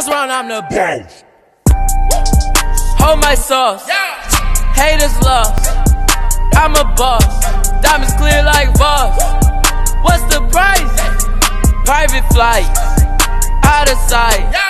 That's why I'm the boss. Hold my sauce. Haters lost. I'm a boss. Diamonds clear like Voss. What's the price? Private flight. Out of sight.